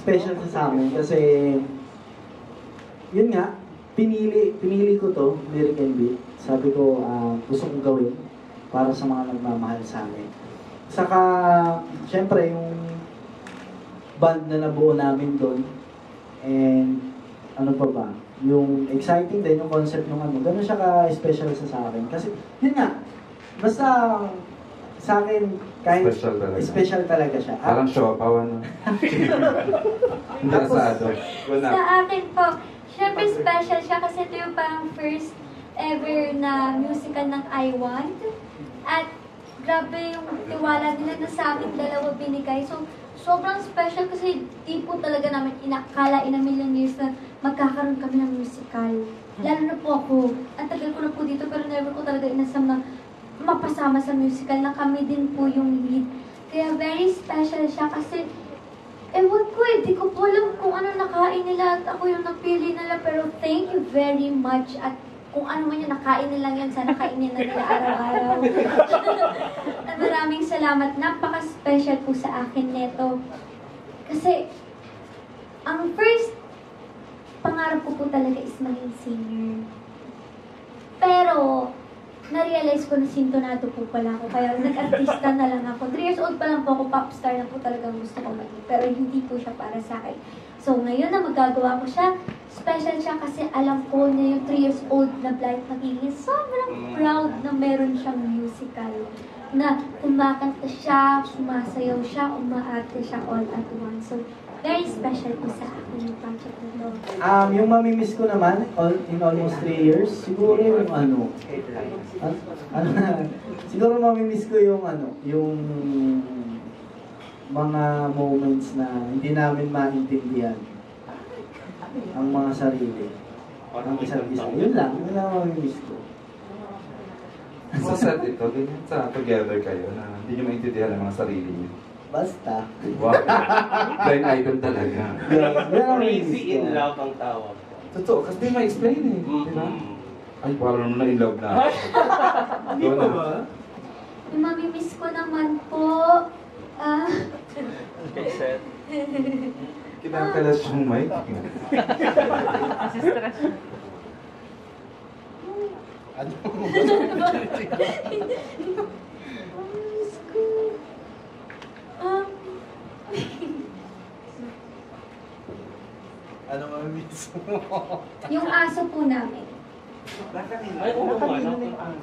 special sa amin kasi yun nga, pinili pinili ko to, Lyric and Beat. Sabi ko, ah, gusto kong gawin para sa mga nagmamahal sa amin. Saka, syempre, yung band na nabuo namin doon, and ano pa ba, yung exciting din, yung concept ng ano, ganun siya ka-special sa akin. Kasi, yun nga, basta sa akin, kahit Special talaga. special talaga siya. Ah, Parang show, pawan. Hindi Tapos- asado. Sa akin po, syempre special siya kasi ito yung parang first ever na musical ng I Want. At grabe yung tiwala nila na sa amin dalawa binigay. So, sobrang special kasi di po talaga namin inakala in a million years na magkakaroon kami ng musical. Lalo na po ako. Ang tagal ko na po dito pero never ko talaga inasam na mapasama sa musical na kami din po yung lead. Kaya very special siya kasi Ewan ko eh, di ko po alam kung ano nakain nila at ako yung napili nila. Pero thank you very much at kung ano man yung nakain nila yan, sana kainin na nila araw-araw. at maraming salamat. Napaka-special po sa akin neto. Kasi, ang first pangarap ko po talaga is maging singer. Pero, na-realize ko na sintonado po pala ako. Kaya nag-artista na lang ako. 3 years old pa lang po ako, popstar na po talagang gusto ko maging. Pero hindi po siya para sa akin. So ngayon na magagawa ko siya, special siya kasi alam ko na yung 3 years old na blind magiging sobrang proud na meron siyang musical. Na kumakanta siya, sumasayaw siya, umaarte siya all at once. So, very special po sa akin yung project na to. Um, yung mamimiss ko naman, all, in almost 3 years, siguro yung ano, an, ano siguro mamimiss ko yung ano, yung mga moments na hindi namin maintindihan ang mga sarili. Ang isa't isa. Yun lang, yun lang ang mamimiss ko. Sa set ito, ganyan sa together kayo na hindi nyo maintindihan ang mga sarili nyo. Basta. Wow. Blind item talaga. Crazy in love ang tawag. Totoo, kasi di ma-explain eh. Ba? Ay, parang naman na in love na. Hindi pa ba? Yung mamimiss ko naman po, ah, Set. Kinakalas yung mic. mamimiss ko, ah, Ano mamimiss mo? yung aso po namin. Ay, oo nga.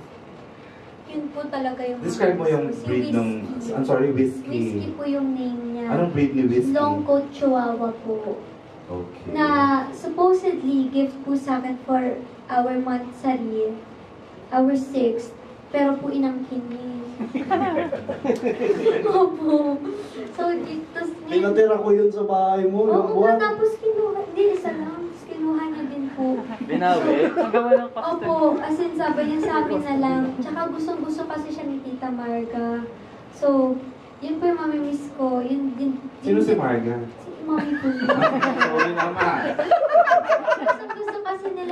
Yun po talaga yung Describe mo yung si breed ng. I'm sorry, Whiskey whiskey. po yung name niya. Anong breed ni whiskey? Long coat chihuahua po. Okay. Na supposedly gift po sa akin for our month sari, our sixth, pero po inangkin niya. Opo. So, dito, Pinatira ko yun sa bahay mo, Oo nga, buwan. tapos kinuha, hindi, isa lang, tapos kinuha niya din po. Binawi. Opo, as in sabi niya sa amin na lang. Tsaka gustong-gusto kasi siya ni Tita Marga. So, yun po yung mamimiss ko. Yun din. Sino yun si din- Marga? Si Mami po yun. Sorry naman.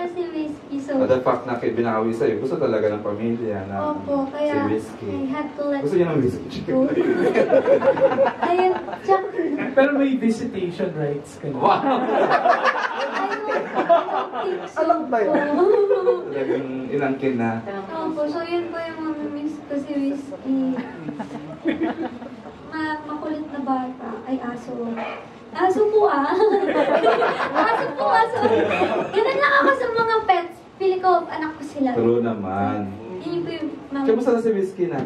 Si Whiskey. So, But the fact na binawi sa'yo, gusto talaga ng pamilya na opo, si kaya whiskey. I had to let Gusto niya ng whiskey. go. Ayun, tsaka, Pero may visitation rights ka na. Wow! Alam ba yun? Talagang inangkin na. Opo, so yun po yung mamimiss ko si Whiskey. Ma makulit na bata. Ay, aso. Aso po ah. aso po, aso. Ganun lang ako sa mga pets. Pili ko, anak ko sila. True naman. Yun po yung mami. Kamusta na si whiskey na?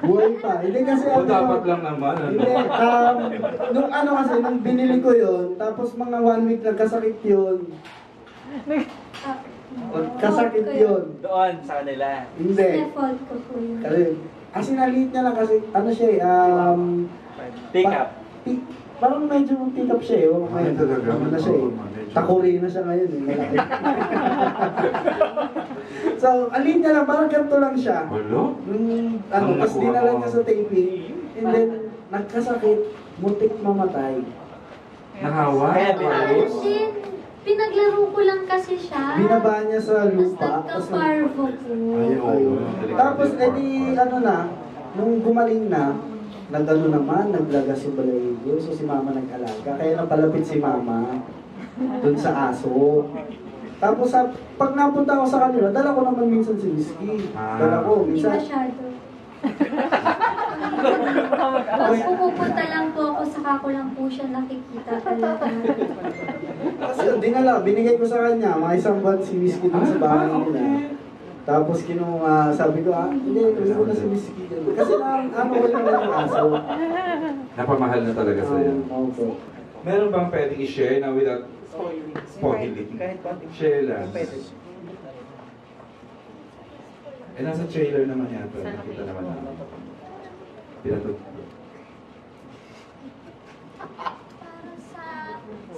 Buhay pa. Hindi kasi O ano. dapat lang naman. Ano? Hindi, um, nung ano kasi, nung binili ko yun, tapos mga one week nagkasakit yun. Ah, Kasakit fault ko yun. Doon sa kanila. Hindi. Hindi, fault ko po yun. Kasi, kasi naliit niya lang kasi, ano siya eh, um, Pick pa- up. pi- parang medyo pick up siya eh. Wala Ay, talaga? Ano na siya eh. Takuri na siya ngayon eh. malaki. so, alin niya lang, parang ganito lang siya. Walo? Nung, ano, tapos dinala niya sa taping, and then, nagkasakit, muntik mamatay. Nahawa? Kaya Ah. Hindi, pinaglaro ko lang kasi siya. Binaba niya sa lupa. tapos nag- nagka-parvo po. Ayun. Ayun. Tapos, edi, ano na, nung gumaling na, nagano naman, naglagas yung balahibo. So si mama nag-alaga. Kaya napalapit si mama dun sa aso. Tapos sa, pag napunta ako sa kanila, dala ko naman minsan si Whiskey. Ah. Dala ko, Hindi minsan. masyado. Pag pumupunta lang po ako, saka ko lang po siya nakikita talaga. Kasi dinala, binigay ko sa kanya, mga isang buwan si Whiskey dun sa bahay nila. Tapos kinuha, sabi ko, ah, hindi, hindi ko na si Whiskey dun. Kasi na, ano ko lang yung aso. Napamahal na talaga sa'yo. Um. Meron bang pwedeng i-share na without spoiling? Konting Share lang. Eh, nasa trailer naman yata. Nakita naman namin. Sa,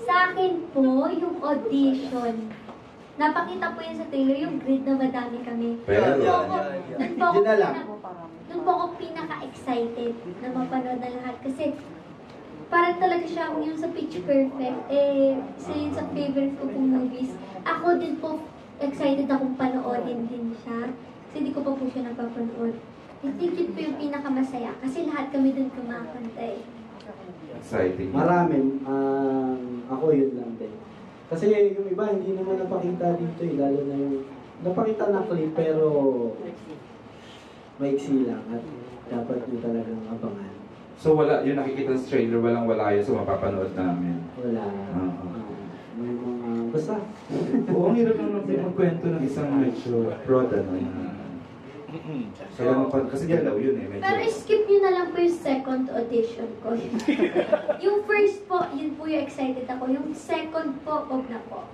sa akin po, yung audition, napakita po yun sa trailer, yung grid na madami kami. Pero, ako, doon po ako, na lang. doon po ako pinaka-excited na mapanood na lahat. Kasi parang talaga siya yung sa Pitch Perfect, eh, isa yun sa favorite ko pong movies. Ako din po, excited akong panoodin din siya. Kasi hindi ko pa po siya napapanood. I think yun po yung pinakamasaya. Kasi lahat kami dun kumakanta eh. exciting. Marami. Um, ako yun lang din. Kasi yung iba, hindi naman napakita dito eh. Lalo na yung, napakita na clip pero maiksi lang at dapat nyo talagang abangan. So wala, yung nakikita sa trailer, walang wala yun sa mapapanood namin. Wala. Oo. ah, may mga, basta. Oo, ang hirap naman magkwento ng isang medyo broad, ano. Kaya mapan, kasi galaw yun eh, medyo. Pero skip nyo na lang po yung second audition ko. yung first po, yun po yung excited ako. Yung second po, wag na po.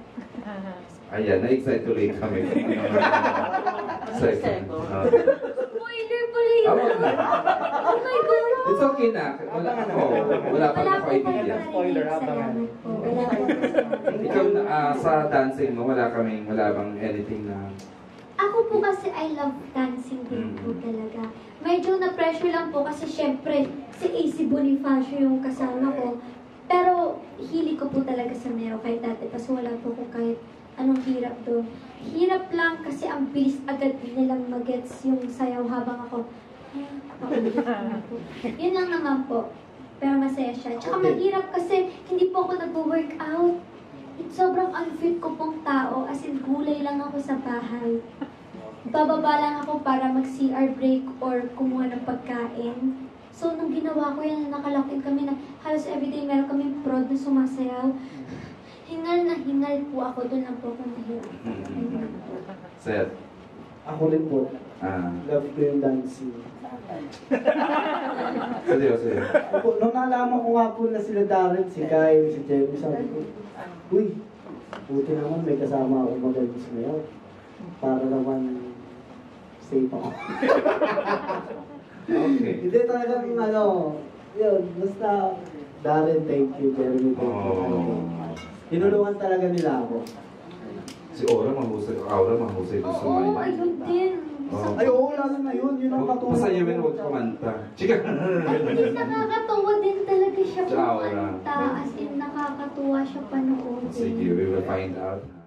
Ayan, na-excite tuloy kami. Second. Ah. Spoiler pala yun. Ah, oh my God. It's okay na. Wala ako. Wala pa Wala ako idea. Spoiler, abangan. Salamat po. Wala po. Ikaw na, ah, sa dancing mo, wala kaming, wala bang anything na... Po kasi I love dancing din po Mm. talaga. Medyo na-pressure lang po kasi syempre si AC Bonifacio yung kasama ko. Pero hili ko po talaga sa mero kahit dati kasi wala po ko kahit anong hirap doon. Hirap lang kasi ang bilis agad nilang magets yung sayaw habang ako. "Ay, paulit na po." Yun lang naman po. Pero masaya siya. Tsaka Okay. mahirap kasi hindi po ako nag-workout. Sobrang unfit ko pong tao, as in gulay lang ako sa bahay. Bababa lang ako para mag-CR break or kumuha ng pagkain. So, nung ginawa ko yan, nakalakin kami na halos everyday meron kami prod na sumasayaw. Hingal na hingal po ako, doon lang po ako nahirap. Seth. Ako rin po. Ah. Love ko yung dancing. Seryoso yun. Opo, nung nalaman ko nga po na sila Darren, si Kyle, si Jeremy, sabi ko, Uy, buti naman may kasama ako magaling sumayaw. Para naman safe ako. Okay. Hindi talagang ano, yun, basta Darren, thank you, Jeremy, thank you. Oh. Tinulungan talaga nila ako. Si Aura mahusay, Aura mahusay ko sa Oo, ayun din. Oo. Ay, oo, lalo na yun, yun ang katulong. Masayawin, huwag kumanta. Chika! At least nakakatawa din talaga siya kumanta. As in, nakakatuwa siya panood. Sige, we will find out.